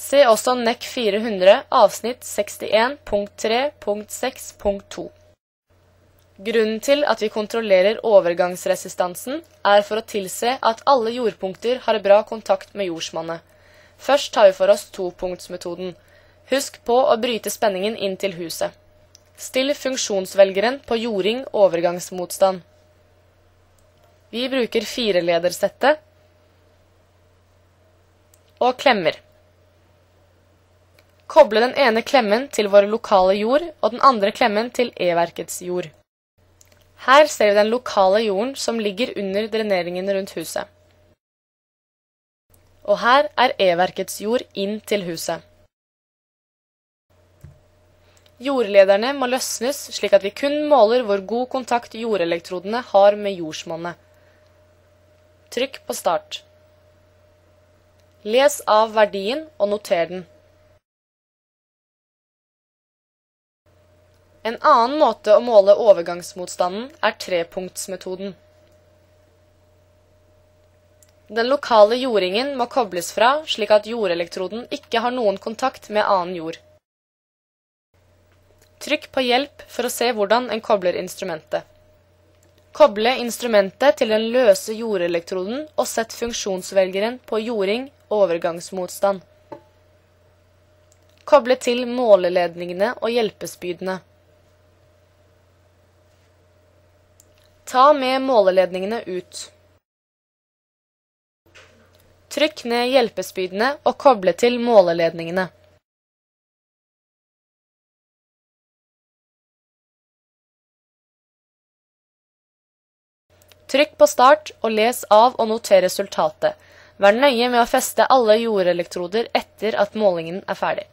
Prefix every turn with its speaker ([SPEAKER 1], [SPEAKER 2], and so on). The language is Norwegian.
[SPEAKER 1] Se også NEC 400 avsnitt 61.3.6.2. Grunnen til at vi kontrollerer overgangsresistansen, er for å tilse at alle jordpunkter har bra kontakt med jordsmonnet. Først tar vi for oss topunktsmetoden. Husk på å bryte spenningen inn til huset. Still funksjonsvelgeren på jording overgangsmotstand. Vi bruker fireledersettet og klemmer. Koble den ene klemmen til vår lokale jord og den andre klemmen til E-verkets jord. Her ser vi den lokale jorden som ligger under dreneringen rundt huset. Og her er E-verkets jord inn til huset. Jordlederne må løsnes slik at vi kun måler hvor god kontakt jordelektrodene har med jordsmonnet. Trykk på start. Les av verdien og noter den. En annen måte å måle overgangsmotstanden er trepunktsmetoden. Den lokale jordingen må kobles fra slik at jordelektroden ikke har noen kontakt med annen jord. Trykk på hjelp for å se hvordan en kobler instrumentet. Koble instrumentet til den løse jordelektroden og sett funksjonsvelgeren på jording overgangsmotstand. Koble til måleledningene og hjelpespydene. Ta med måleledningene ut. Trykk ned hjelpespydene og koble til måleledningene. Trykk på start og les av og noter resultatet. Vær nøye med å feste alle jordelektroder etter at målingen er ferdig.